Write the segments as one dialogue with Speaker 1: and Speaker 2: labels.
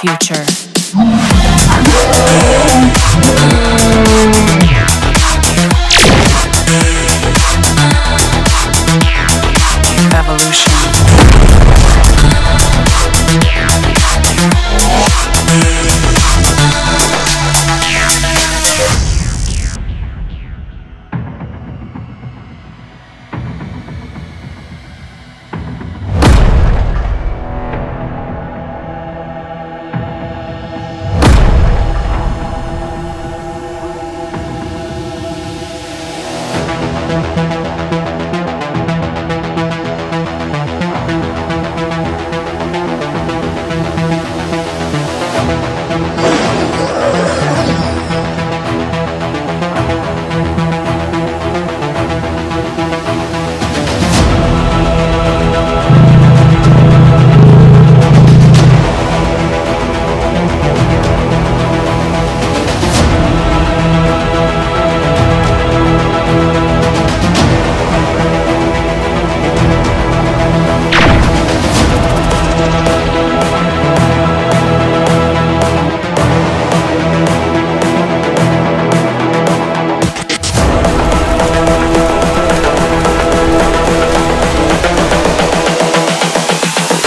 Speaker 1: future. Evolution.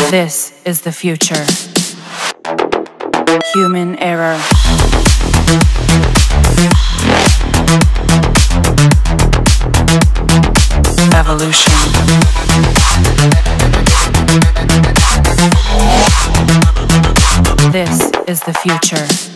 Speaker 1: This is the future. Human error. Evolution. This is the future.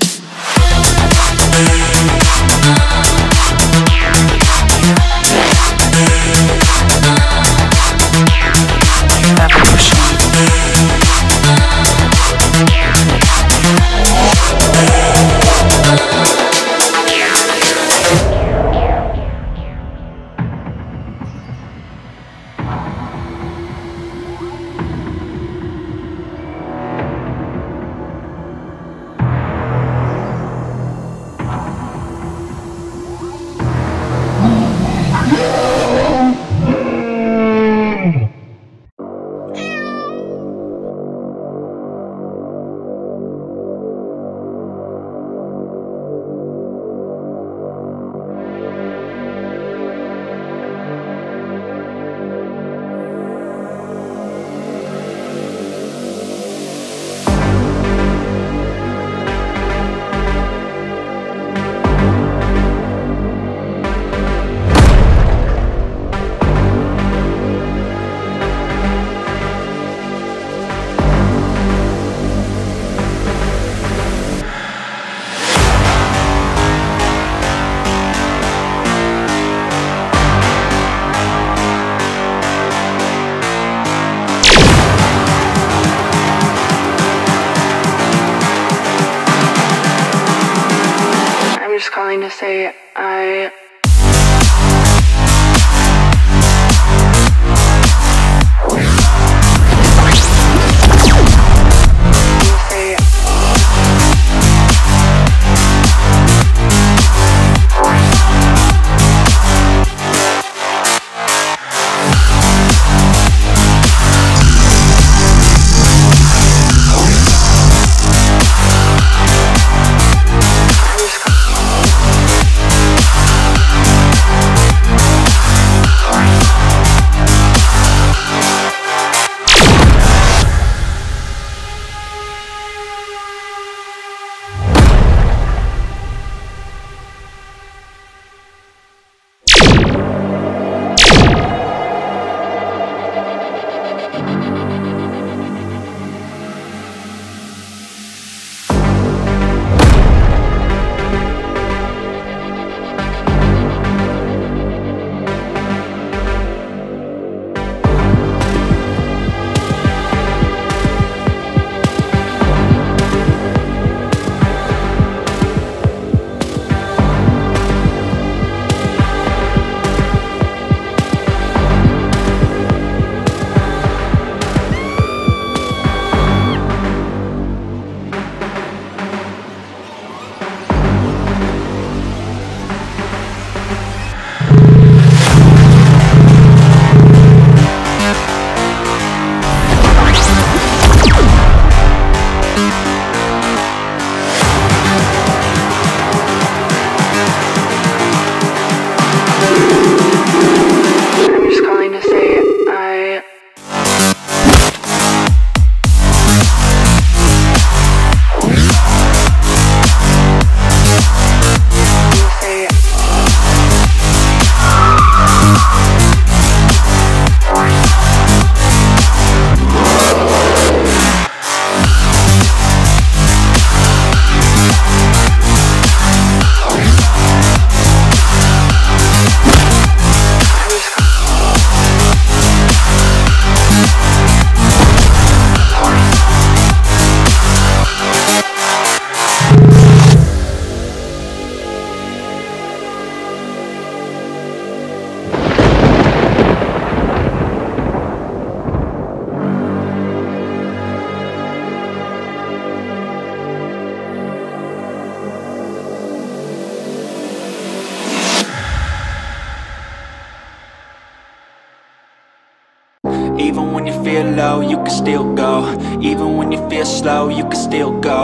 Speaker 2: You you can still go Even when you feel slow, you can still go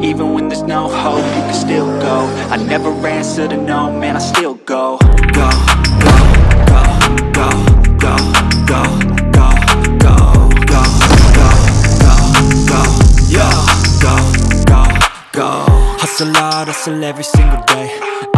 Speaker 2: Even when there's no hope, you can still go I never answer to no, man, I still go Go, go, go, go, go, go, go, go, go, go, go, go, yo, go, go, go Hustle hard, hustle every single day